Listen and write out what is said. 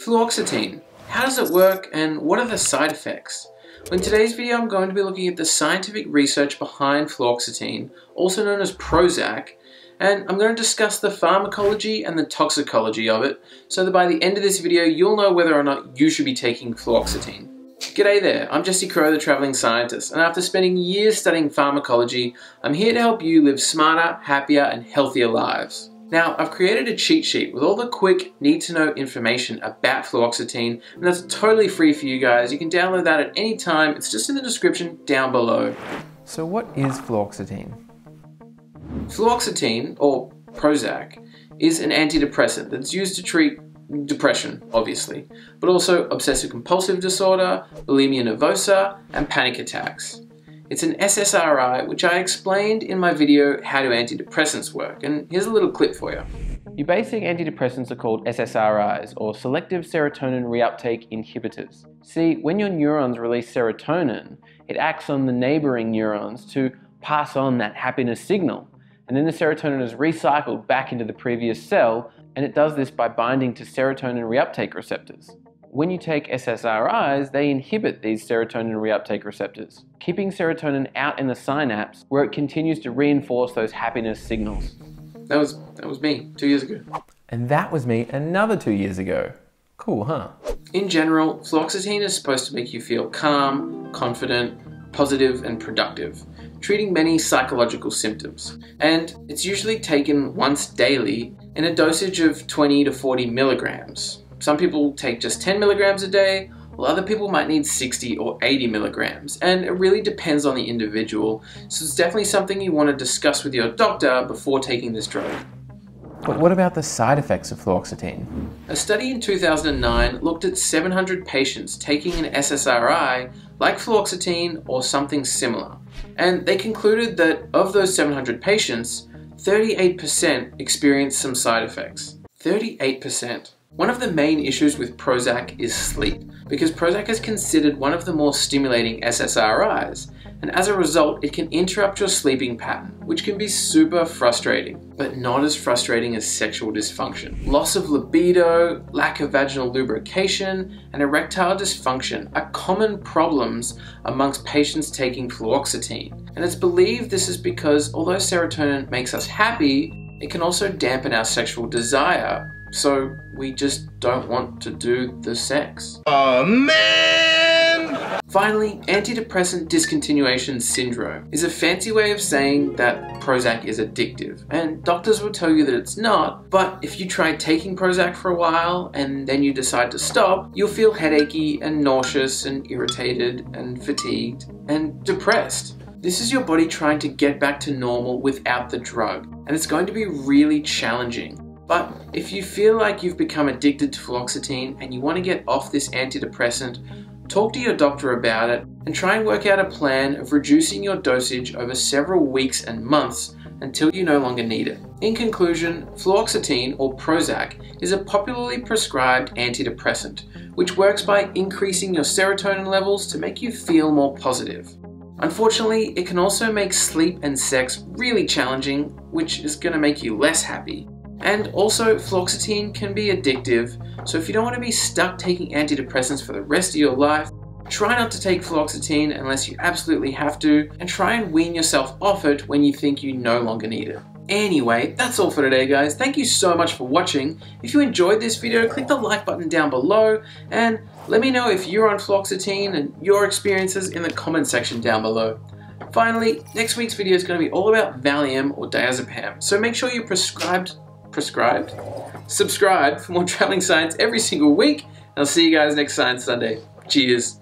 Fluoxetine. How does it work and what are the side effects? In today's video I'm going to be looking at the scientific research behind fluoxetine, also known as Prozac, and I'm going to discuss the pharmacology and the toxicology of it, so that by the end of this video you'll know whether or not you should be taking fluoxetine. G'day there, I'm Jesse Crowe, the Travelling Scientist, and after spending years studying pharmacology, I'm here to help you live smarter, happier, and healthier lives. Now, I've created a cheat sheet with all the quick, need-to-know information about fluoxetine, and that's totally free for you guys. You can download that at any time. It's just in the description down below. So what is fluoxetine? Fluoxetine, or Prozac, is an antidepressant that's used to treat depression, obviously, but also obsessive compulsive disorder, bulimia nervosa, and panic attacks. It's an SSRI, which I explained in my video how do antidepressants work, and here's a little clip for you. Your basic antidepressants are called SSRIs, or selective serotonin reuptake inhibitors. See, when your neurons release serotonin, it acts on the neighboring neurons to pass on that happiness signal. And then the serotonin is recycled back into the previous cell, and it does this by binding to serotonin reuptake receptors. When you take SSRIs, they inhibit these serotonin reuptake receptors, keeping serotonin out in the synapse where it continues to reinforce those happiness signals. That was that was me two years ago. And that was me another two years ago. Cool, huh? In general, fluoxetine is supposed to make you feel calm, confident, positive, and productive, treating many psychological symptoms. And it's usually taken once daily in a dosage of 20 to 40 milligrams, some people take just 10 milligrams a day, while other people might need 60 or 80 milligrams, and it really depends on the individual, so it's definitely something you want to discuss with your doctor before taking this drug. But what about the side effects of fluoxetine? A study in 2009 looked at 700 patients taking an SSRI like fluoxetine or something similar, and they concluded that of those 700 patients, 38% experienced some side effects. 38%. One of the main issues with Prozac is sleep, because Prozac is considered one of the more stimulating SSRIs, and as a result, it can interrupt your sleeping pattern, which can be super frustrating, but not as frustrating as sexual dysfunction. Loss of libido, lack of vaginal lubrication, and erectile dysfunction are common problems amongst patients taking fluoxetine. And it's believed this is because although serotonin makes us happy, it can also dampen our sexual desire so we just don't want to do the sex. Oh man! Finally, antidepressant discontinuation syndrome is a fancy way of saying that Prozac is addictive. And doctors will tell you that it's not, but if you try taking Prozac for a while and then you decide to stop, you'll feel headachy and nauseous and irritated and fatigued and depressed. This is your body trying to get back to normal without the drug, and it's going to be really challenging. But if you feel like you've become addicted to fluoxetine and you want to get off this antidepressant, talk to your doctor about it and try and work out a plan of reducing your dosage over several weeks and months until you no longer need it. In conclusion, fluoxetine or Prozac is a popularly prescribed antidepressant, which works by increasing your serotonin levels to make you feel more positive. Unfortunately, it can also make sleep and sex really challenging, which is going to make you less happy. And also, fluoxetine can be addictive, so if you don't want to be stuck taking antidepressants for the rest of your life, try not to take fluoxetine unless you absolutely have to, and try and wean yourself off it when you think you no longer need it. Anyway, that's all for today guys. Thank you so much for watching. If you enjoyed this video, click the like button down below and let me know if you're on fluoxetine and your experiences in the comment section down below. Finally, next week's video is going to be all about Valium or diazepam, so make sure you're prescribed prescribed. Subscribe for more traveling science every single week. And I'll see you guys next Science Sunday. Cheers.